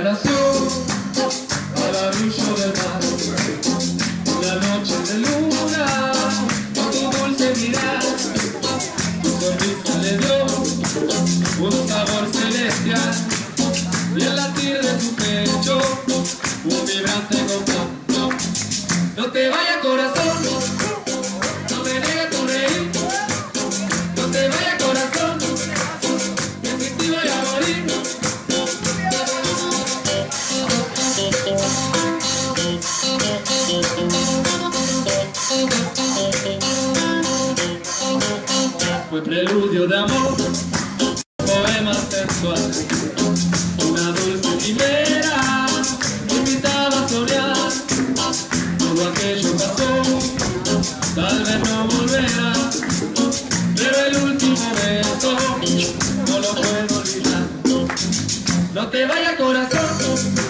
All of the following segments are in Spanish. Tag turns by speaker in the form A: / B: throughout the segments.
A: Jonas. Fue preludio de amor, poema sensual, una dulce quimera, me invitaba a soñar, todo aquello pasó, tal vez no volverá, pero el último beso no lo puedo olvidar. No te vayas corazón,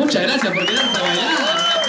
A: Muchas gracias por quedarse a bailar.